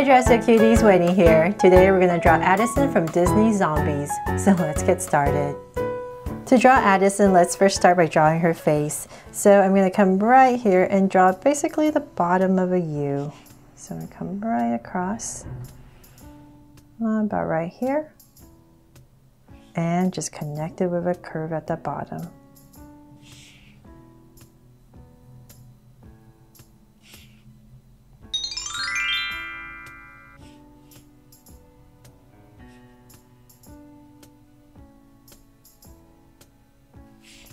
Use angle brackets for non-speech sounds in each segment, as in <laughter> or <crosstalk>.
Hi Draw So Cuties, Wendy here. Today we're going to draw Addison from Disney Zombies. So <laughs> let's get started. To draw Addison, let's first start by drawing her face. So I'm going to come right here and draw basically the bottom of a U. So I'm going to come right across, uh, about right here, and just connect it with a curve at the bottom.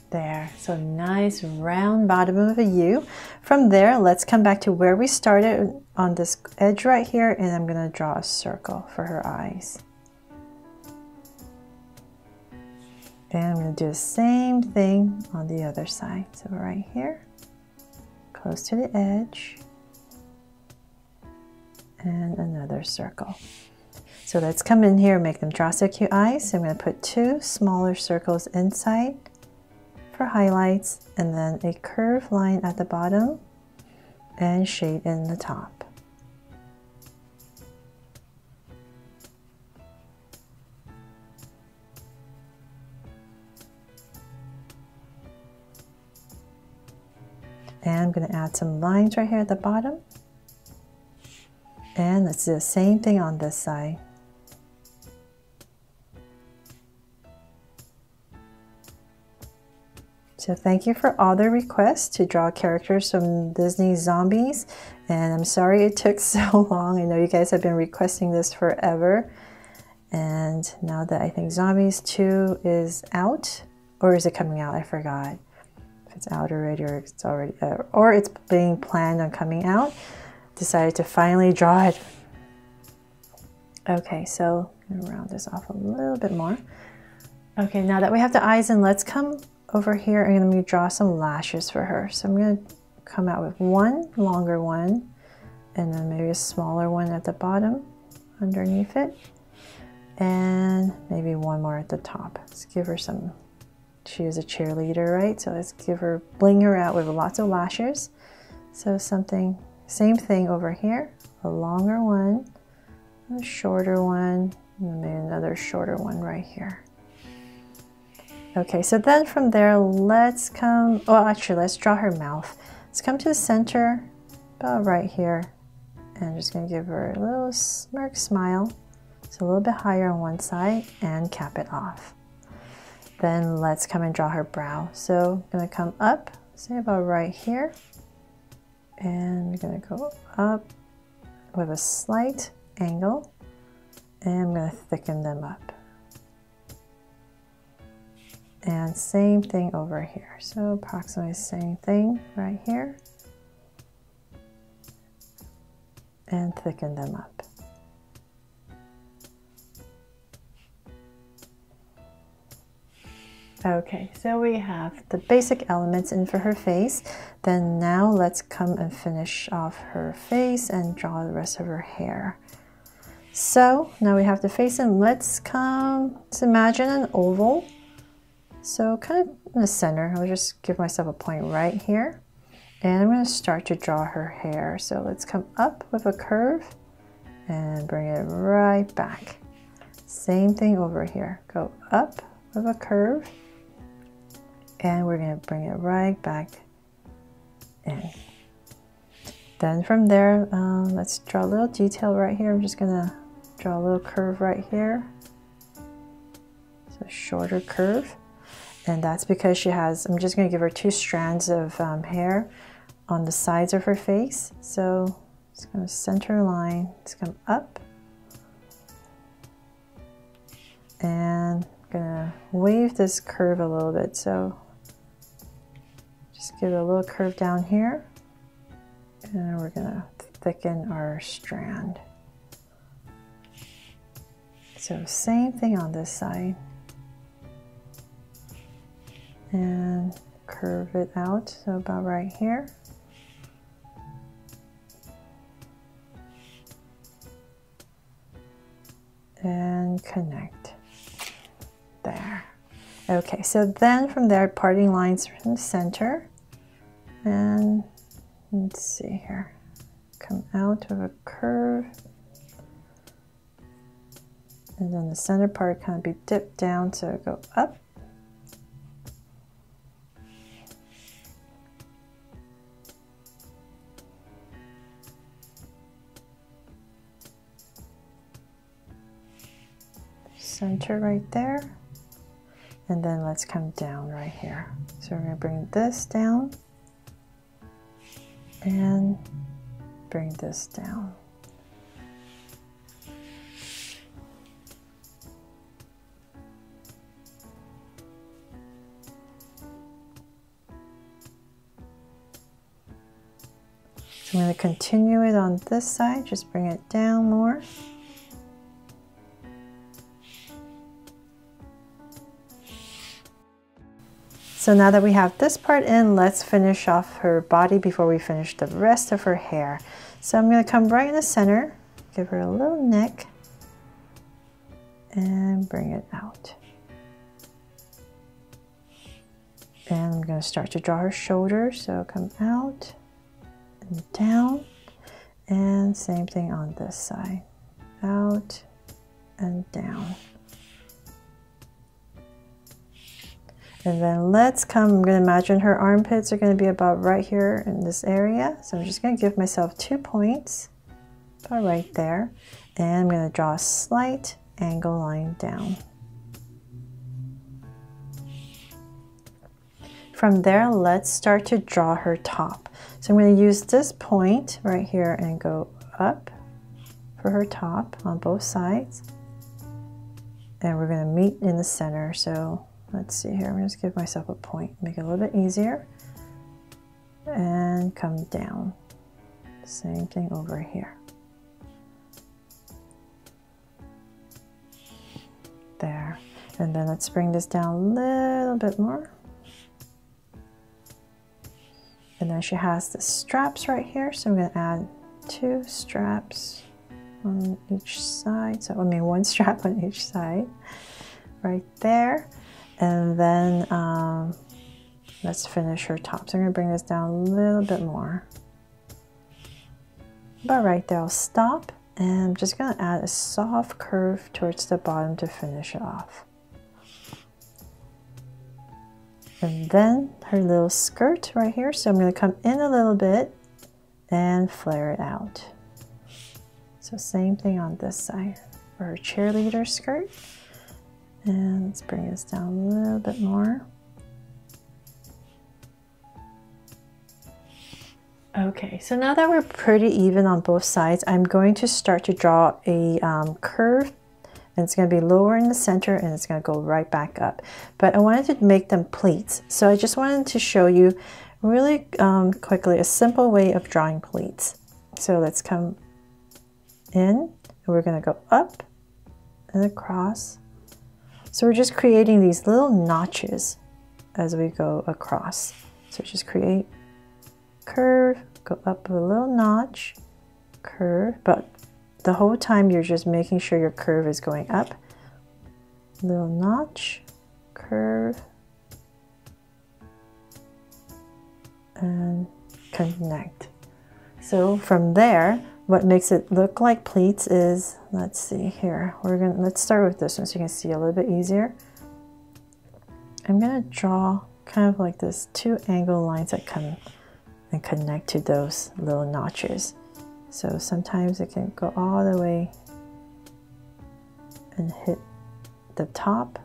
There, so nice round bottom of a U. From there, let's come back to where we started on this edge right here, and I'm gonna draw a circle for her eyes. And I'm gonna do the same thing on the other side. So right here, close to the edge, and another circle. So let's come in here and make them draw so cute eyes. So I'm gonna put two smaller circles inside for highlights and then a curved line at the bottom and shade in the top. And I'm going to add some lines right here at the bottom. And let's do the same thing on this side. So thank you for all the requests to draw characters from Disney Zombies. And I'm sorry it <laughs> took so long. I know you guys have been requesting this forever. And now that I think Zombies 2 is out, or is it coming out? I forgot. If it's out already or it's already, uh, or it's being planned on coming out, decided to finally draw it. Okay, so round this off a little bit more. Okay, now that we have the eyes in, let's come over here I'm going to draw some lashes for her. So I'm going to come out with one longer one and then maybe a smaller one at the bottom underneath it and maybe one more at the top. Let's give her some, she is a cheerleader, right? So let's give her, bling her out with lots of lashes. So something, same thing over here, a longer one, a shorter one, and maybe another shorter one right here. Okay, so then from there, let's come, well, actually, let's draw her mouth. Let's come to the center, about right here, and just gonna give her a little smirk smile. So a little bit higher on one side and cap it off. Then let's come and draw her brow. So I'm gonna come up, say about right here, and I'm gonna go up with a slight angle, and I'm gonna thicken them up and same thing over here so approximately the same thing right here and thicken them up Okay, so we have the basic elements in for her face. Then now let's come and finish off her face and draw the rest of her hair. So now we have the face and let's come, let's imagine an oval so kind of in the center, I'll just give myself a point right here. And I'm going to start to draw her hair. So let's come up with a curve and bring it right back. Same thing over here. Go up with a curve and we're going to bring it right back in. Then from there, um, let's draw a little detail right here. I'm just going to draw a little curve right here. It's a shorter curve and that's because she has, I'm just going to give her two strands of um, hair on the sides of her face. So it's going to center line, let's come up, and I'm going to wave this curve a little bit. So just give it a little curve down here, and we're going to thicken our strand. So same thing on this side and curve it out, so about right here. And connect. There. Okay, so then from there, parting lines from the center. And let's see here. Come out of a curve And then the center part kind of be dipped down to go up. Center right there. And then let's come down right here. So we're going to bring this down and bring this down. So I'm going to continue it on this side, just bring it down more. So now that we have this part in, let's finish off her body before we finish the rest of her hair. So I'm going to come right in the center, give her a little neck, and bring it out. And I'm going to start to draw her shoulders. So come out and down. And same thing on this side. Out and down. And then let's come, I'm going to imagine her armpits are going to be about right here in this area. So I'm just going to give myself two points, about right there. And I'm going to draw a slight angle line down. From there, let's start to draw her top. So I'm going to use this point right here and go up for her top on both sides. And we're going to meet in the center. So let's see here, I'm to just give myself a point, make it a little bit easier. And come down. Same thing over here. There. And then let's bring this down a little bit more. And then she has the straps right here. So I'm to add two straps on each side. So I mean one <laughs> strap on each side right there. And then um, let's finish her top. So I'm going to bring this down a little bit more. But right there, I'll stop. And I'm just going to add a soft curve towards the bottom to finish it off. And then her little skirt right here. So I'm going to come in a little bit and flare it out. So same thing on this side for her cheerleader skirt. And let's bring this down a little bit more. Okay, so now that we're pretty even on both sides, I'm going to start to draw a um, curve and it's going to be lower in the center and it's going to go right back up. But I wanted to make them pleats. So I just wanted to show you really um, quickly a simple way of drawing pleats. So let's come in and we're going to go up and across. So we're just creating these little notches as we go across. So just create curve, go up a little notch, curve, but the whole time you're just making sure your curve is going up. Little notch, curve, and connect. So from there, what makes it look like pleats is, let's see here, we're gonna, let's start with this one so you can see a little bit easier. I'm gonna draw kind of like this two angle lines that come and connect to those little notches. So sometimes it can go all the way and hit the top.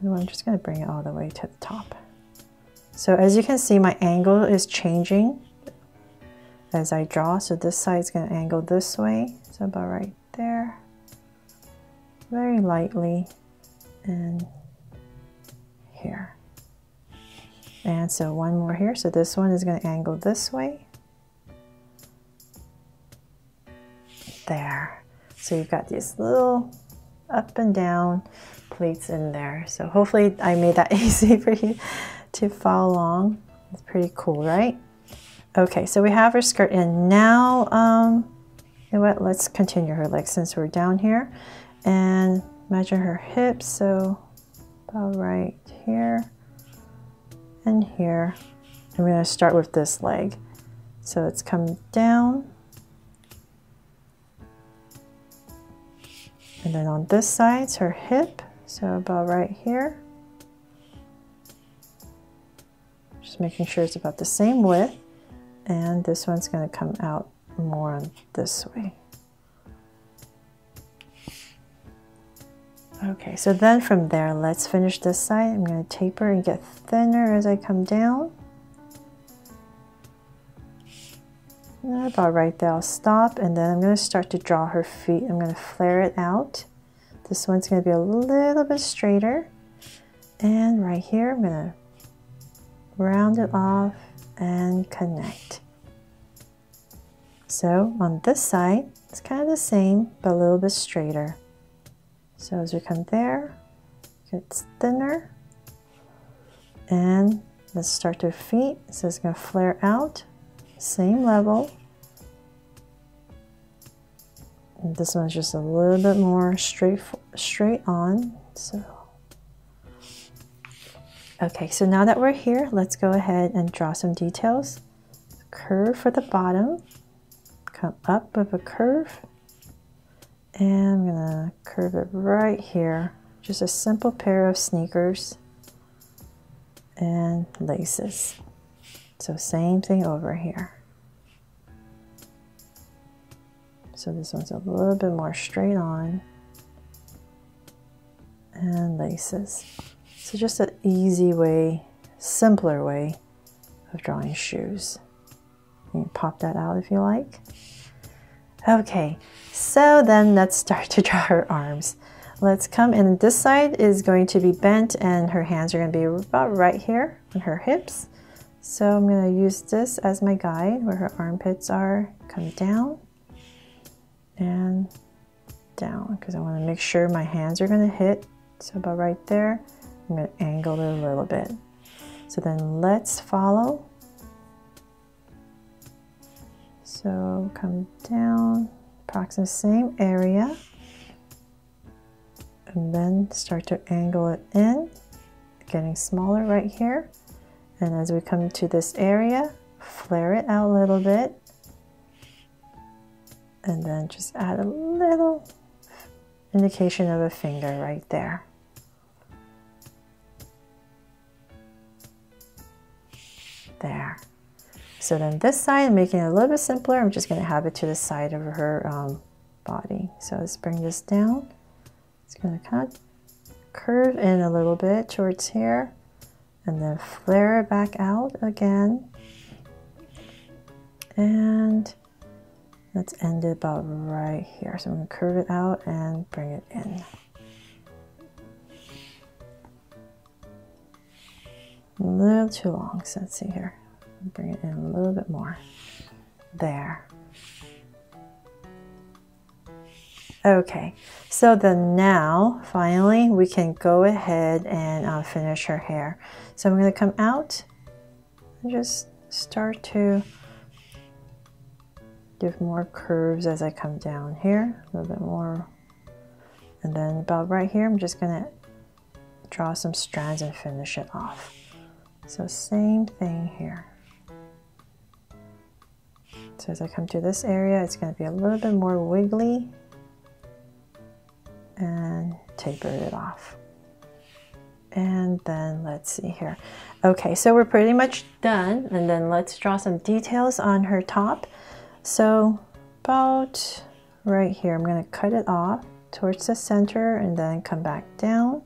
And I'm just to bring it all the way to the top. So as you can see, my angle is changing as I draw. So this side is going to angle this way. So about right there. Very lightly. And here. And so one more here. So this one is going to angle this way. There. So you've got these little up and down pleats in there. So hopefully I made that <laughs> easy for you to follow along. It's pretty cool, right? Okay, so we have her skirt in. Now, um, you know what, let's continue her legs since we're down here. And measure her hips, so about right here and here. I'm going to start with this leg. So it's come down. And then on this side, it's her hip. So about right here. Just making sure it's about the same width. And this one's going to come out more on this way. Okay, so then from there, let's finish this side. I'm going to taper and get thinner as I come down. about right there, I'll stop and then I'm going to start to draw her feet. I'm going to flare it out. This one's going to be a little bit straighter. And right here, I'm going to round it off and connect. So on this side, it's kind of the same, but a little bit straighter. So as we come there, it's thinner. And let's start to feet. So it's going to flare out, same level. And this one's just a little bit more straight, straight on. So, okay, so now that we're here, let's go ahead and draw some details. Curve for the bottom, come up with a curve and I'm gonna curve it right here. Just a simple pair of sneakers and laces. So same thing over here. So this one's a little bit more straight on and laces. So just an easy way, simpler way of drawing shoes. You can pop that out if you like. Okay, so then let's start to draw her arms. Let's come in. This side is going to be bent and her hands are going to be about right here on her hips. So I'm going to use this as my guide where her armpits are. Come down and down because I want to make sure my hands are going to hit. So about right there, I'm going to angle it a little bit. So then let's follow so come down, approximately same area, and then start to angle it in, getting smaller right here. And as we come to this area, flare it out a little bit, and then just add a little indication of a finger right there. There. So then this side, making it a little bit simpler, I'm just going to have it to the side of her um, body. So let's bring this down. It's going to kind of curve in a little bit towards here and then flare it back out again. And let's end it about right here. So I'm to curve it out and bring it in. A little too long, so let's see here. Bring it in a little bit more. There. Okay, so then now, finally, we can go ahead and uh, finish her hair. So I'm going to come out and just start to give more curves as I come down here, a little bit more. And then about right here, I'm just going to draw some strands and finish it off. So same thing here. So as I come to this area, it's going to be a little bit more wiggly and taper it off. And then let's see here. Okay, so we're pretty much done. And then let's draw some details on her top. So about right here, I'm going to cut it off towards the center and then come back down.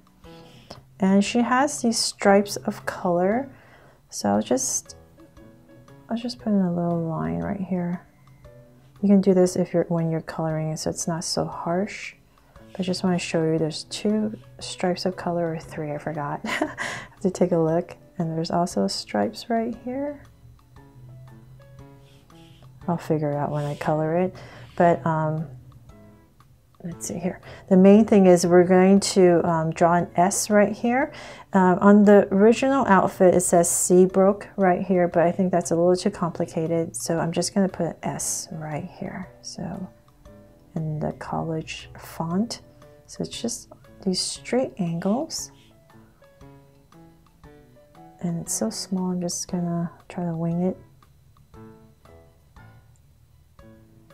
And she has these stripes of color. So I'll just I'll just put in a little line right here. You can do this if you're when you're coloring so it's not so harsh. I just want to show you there's two stripes of color or three, I forgot. I <laughs> have to take a look. And there's also stripes right here. I'll figure it out when I color it. But um, let's see here. The main thing is we're going to um, draw an S right here. Um, on the original outfit, it says Seabrook right here, but I think that's a little too complicated. So I'm just going to put an S right here. So in the college font. So it's just these straight angles. And it's so small, I'm just gonna try to wing it.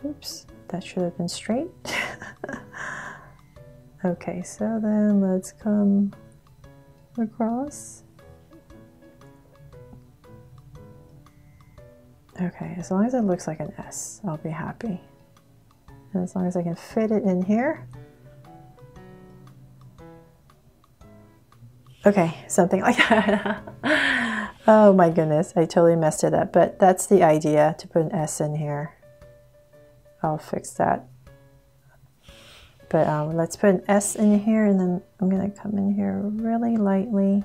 Oops, that should have been straight. <laughs> okay, so then let's come across. Okay, as long as it looks like an S, I'll be happy. And as long as I can fit it in here. Okay, something <laughs> like that. oh my goodness, I totally messed it up, but that's the idea, to put an S in here. I'll fix that. But um, let's put an S in here and then I'm gonna come in here really lightly.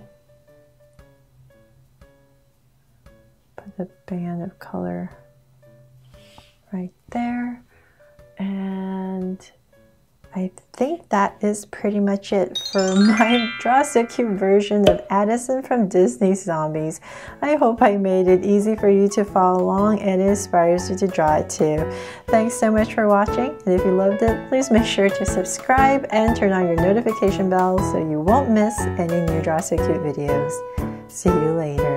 Put the band of color right there. And I think that is pretty much it for <laughs> my Draw So Cute version of Addison from Disney Zombies. I hope I made it easy for you to follow along and inspires you to draw it too. Thanks so much for watching and if you loved it, please make sure to subscribe and turn on your notification bell so you won't miss any new Draw So Cute videos. See you later.